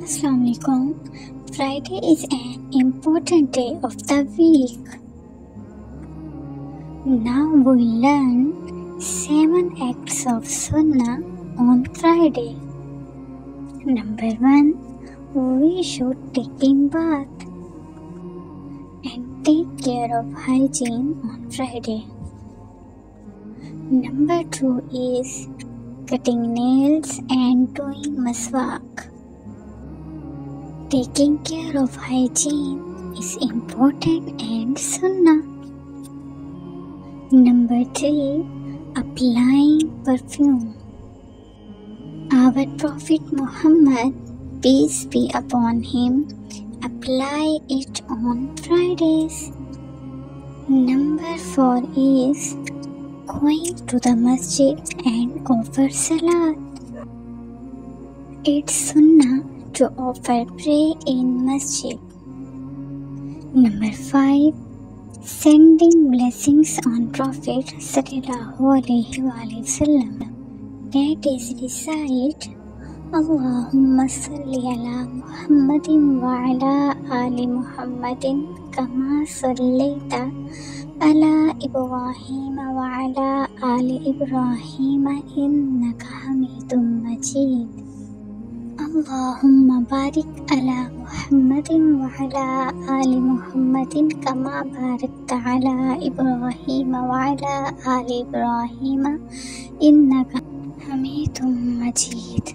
Assalamualaikum. Friday is an important day of the week. Now we learn seven acts of Sunnah on Friday. Number one, we should take in bath and take care of hygiene on Friday. Number two is cutting nails and doing maswak. Taking care of hygiene is important and sunnah. Number three, applying perfume. Our Prophet Muhammad, peace be upon him, apply it on Fridays. Number four is going to the masjid and offer salat. It's sunnah to offer pray in masjid. Number 5 sending blessings on Prophet sallallahu. That is recite Allahumma salli ala Muhammadin wa ala ali Muhammadin kama sallaita ala Ibrahim wa ala ali Ibrahim innaka hamidum majid. اللهم بارك على محمد وعلى آل محمد كما باركت على إبراهيم وعلى آل إبراهيم إنك حميد مجيد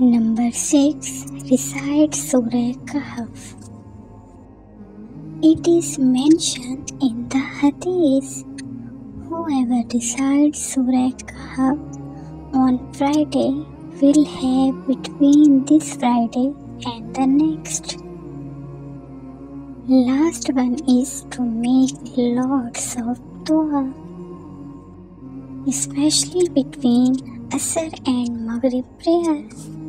Number 6 Recite Surah Kahf It is mentioned in the Hadith Whoever recites Surah Kahf on Friday will have between this Friday and the next. Last one is to make lots of dua, especially between Asr and Maghrib prayer.